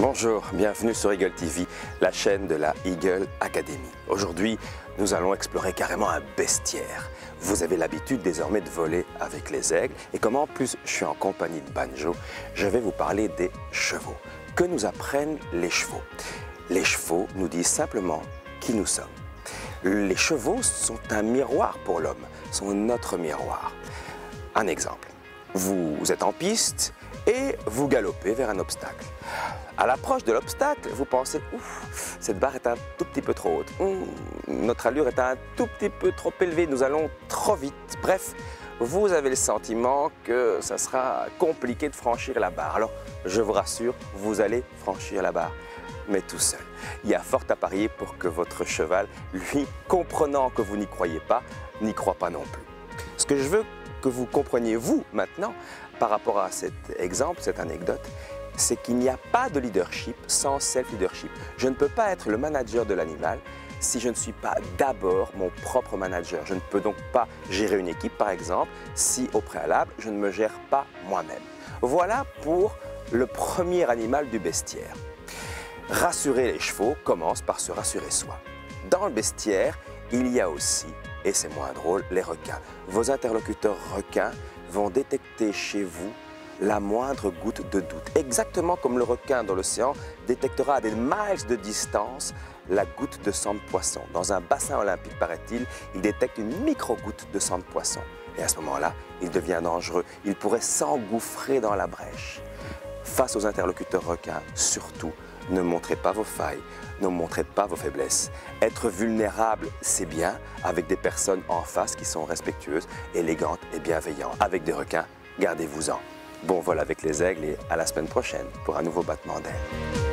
Bonjour, bienvenue sur Eagle TV, la chaîne de la Eagle Academy. Aujourd'hui, nous allons explorer carrément un bestiaire. Vous avez l'habitude désormais de voler avec les aigles et comme en plus je suis en compagnie de Banjo, je vais vous parler des chevaux. Que nous apprennent les chevaux? Les chevaux nous disent simplement qui nous sommes. Les chevaux sont un miroir pour l'homme, sont notre miroir. Un exemple, vous êtes en piste et vous galopez vers un obstacle. À l'approche de l'obstacle, vous pensez Ouf, cette barre est un tout petit peu trop haute. Hum, notre allure est un tout petit peu trop élevée. Nous allons trop vite. Bref, vous avez le sentiment que ça sera compliqué de franchir la barre. Alors, je vous rassure, vous allez franchir la barre, mais tout seul. Il y a fort à parier pour que votre cheval, lui, comprenant que vous n'y croyez pas, n'y croit pas non plus. Que je veux que vous compreniez, vous, maintenant, par rapport à cet exemple, cette anecdote, c'est qu'il n'y a pas de leadership sans self-leadership. Je ne peux pas être le manager de l'animal si je ne suis pas d'abord mon propre manager. Je ne peux donc pas gérer une équipe, par exemple, si au préalable, je ne me gère pas moi-même. Voilà pour le premier animal du bestiaire. Rassurer les chevaux commence par se rassurer soi. Dans le bestiaire, il y a aussi, et c'est moins drôle, les requins. Vos interlocuteurs requins vont détecter chez vous la moindre goutte de doute. Exactement comme le requin dans l'océan détectera à des miles de distance la goutte de sang de poisson. Dans un bassin olympique, paraît-il, il détecte une micro-goutte de sang de poisson. Et à ce moment-là, il devient dangereux. Il pourrait s'engouffrer dans la brèche. Face aux interlocuteurs requins, surtout, ne montrez pas vos failles, ne montrez pas vos faiblesses. Être vulnérable, c'est bien, avec des personnes en face qui sont respectueuses, élégantes et bienveillantes. Avec des requins, gardez-vous-en. Bon vol avec les aigles et à la semaine prochaine pour un nouveau battement d'air.